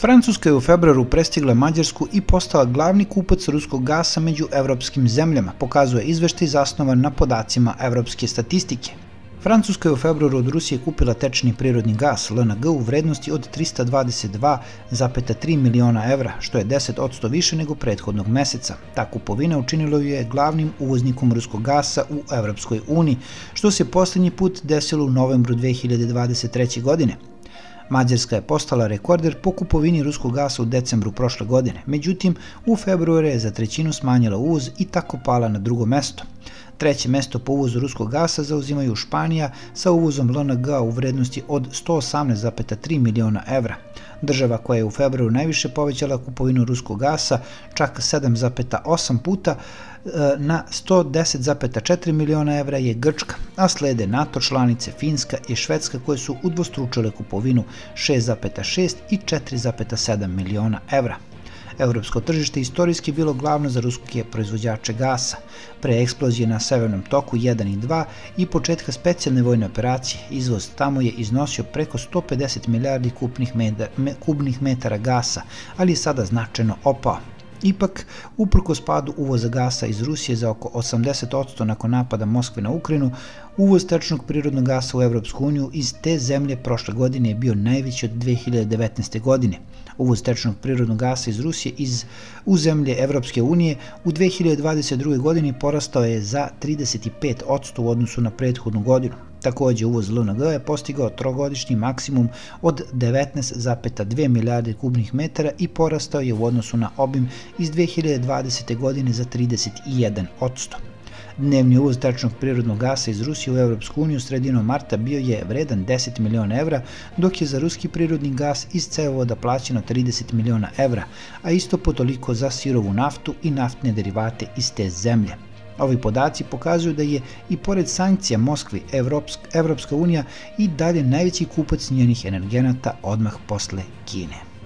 Francuska je u februaru prestigla Mađarsku i postala glavni kupac ruskog gasa među evropskim zemljama, pokazuje izveštaj zasnovan na podacima evropske statistike. Francuska je u februaru od Rusije kupila tečni prirodni gas LNG u vrednosti od 322,3 miliona evra, što je 10% više nego prethodnog meseca. Ta kupovina ju je glavnim uvoznikom ruskog gasa u Evropskoj uniji, što se poslednji put desilo u novembru 2023. godine. Mađarska je postala rekorder po kupovini ruskog gasa u decembru prošle godine, međutim u februaru je za trećinu smanjila uvoz i tako pala na drugo mesto. Treće mesto po uvozu ruskog gasa zauzimaju Španija sa uvozom LNG u vrednosti od 118,3 miliona evra. Država koja je u februaru najviše povećala kupovinu ruskog gasa, čak 7,8 puta, e, na 110,4 miliona evra je Grčka, a slede NATO članice Finska i Švedska koje su udvostručile kupovinu 6,6 i 4,7 miliona evra. Evropsko tržište istorijski bilo glavno za ruske proizvođače gasa. Pre eksplozije na severnom toku 1 i 2 i početka specijalne vojne operacije, izvoz tamo je iznosio preko 150 milijardi metara, kubnih metara gasa, ali je sada značajno opao. Ipak, uprko spadu uvoza gasa iz Rusije za oko 80% nakon napada Moskve na Ukrajinu, uvoz tečnog prirodnog gasa u Evropsku uniju iz te zemlje prošle godine je bio najveći od 2019. godine. Uvoz tečnog prirodnog gasa iz Rusije iz, u zemlje Evropske unije u 2022. godini porastao je za 35% u odnosu na prethodnu godinu. Takođe, uvoz LNG je postigao trogodišnji maksimum od 19,2 milijarde kubnih metara i porastao je u odnosu na obim iz 2020. godine za 31%. Dnevni uvoz tečnog prirodnog gasa iz Rusije u Evropsku uniju sredinom marta bio je vredan 10 miliona evra, dok je za ruski prirodni gas iz cevovoda plaćeno 30 miliona evra, a isto po toliko za sirovu naftu i naftne derivate iz te zemlje. Ovi podaci pokazuju da je i pored sankcija Moskvi Evropska unija i dalje najveći kupac njenih energenata odmah posle Kine.